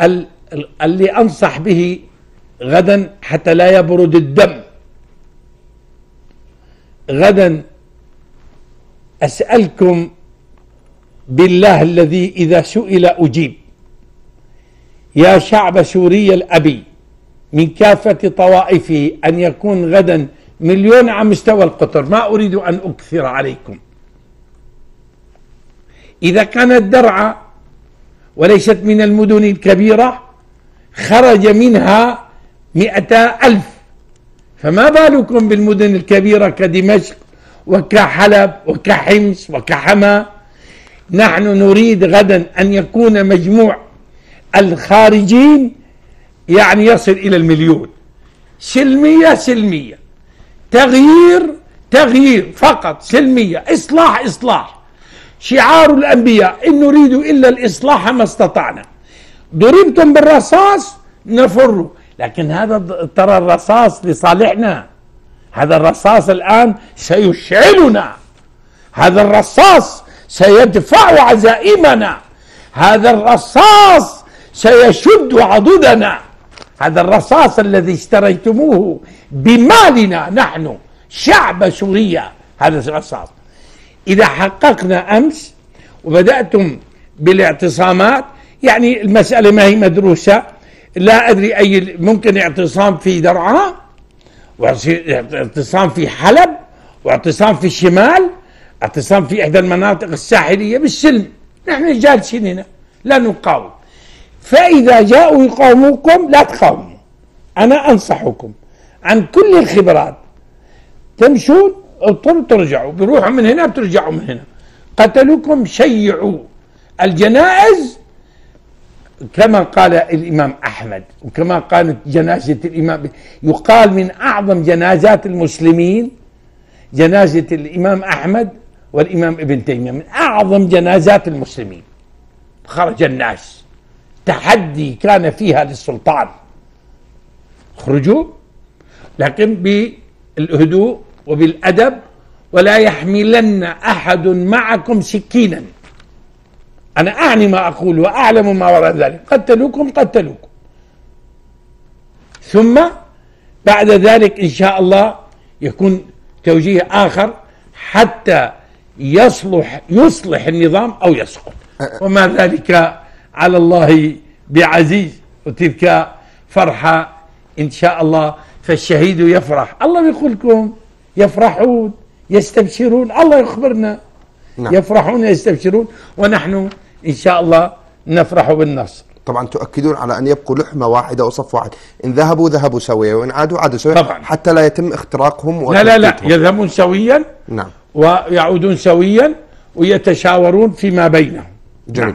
ال- ال- اللي أنصح به غدا حتى لا يبرد الدم. غدا أسألكم بالله الذي إذا سئل أجيب. يا شعب سوريا الأبي من كافة طوائفه أن يكون غدا مليون على مستوى القطر ما أريد أن أكثر عليكم. إذا كانت درعا وليست من المدن الكبيرة خرج منها مئتا ألف. فما بالكم بالمدن الكبيرة كدمشق وكحلب وكحمص وكحما نحن نريد غدا أن يكون مجموع الخارجين يعني يصل إلى المليون. سلمية سلمية. تغيير تغيير. فقط سلمية. إصلاح إصلاح. شعار الأنبياء إن نريد إلا الإصلاح ما استطعنا. ضربتم بالرصاص نفر. لكن هذا ترى الرصاص لصالحنا. هذا الرصاص الآن سيشعلنا. هذا الرصاص سيدفع عزائمنا. هذا الرصاص سيشد عضدنا. هذا الرصاص الذي اشتريتموه بمالنا نحن شعب سوريا هذا الرصاص. إذا حققنا أمس وبدأتم بالاعتصامات يعني المسألة ما هي مدروسة لا أدري أي ممكن اعتصام في درعا واعتصام في حلب واعتصام في الشمال اعتصام في إحدى المناطق الساحلية بالسلم. نحن جالسين هنا لا نقاوم. فإذا جاءوا يقاوموكم لا تقاوموا. أنا أنصحكم عن كل الخبرات. تمشون اضطروا ترجعوا بيروحوا من هنا بترجعوا من هنا. قتلوكم شيعوا. الجنائز كما قال الإمام أحمد وكما قالت جنازة الإمام يقال من أعظم جنازات المسلمين جنازة الإمام أحمد والإمام ابن تيمية من أعظم جنازات المسلمين. خرج الناس. تحدي كان فيها للسلطان. اخرجوا لكن بالهدوء وبالأدب ولا يحملن أحد معكم سكينا. أنا أعني ما أقول وأعلم ما وراء ذلك. قتلوكم قتلوكم. ثم بعد ذلك إن شاء الله يكون توجيه آخر حتى يصلح يصلح النظام أو يسقط. وما ذلك على الله بعزيز. وتلك فرحة إن شاء الله فالشهيد يفرح. الله يقول لكم يفرحون يستبشرون. الله يخبرنا. نعم. يفرحون يستبشرون. ونحن إن شاء الله نفرح بالنصر. طبعا تؤكدون على أن يبقوا لحمة واحدة وصف واحد. إن ذهبوا ذهبوا سويا. وإن عادوا عادوا سويا. طبعاً. حتى لا يتم اختراقهم لا لا لا. يذهبون سويا نعم. ويعودون سويا ويتشاورون فيما بينهم. جميل.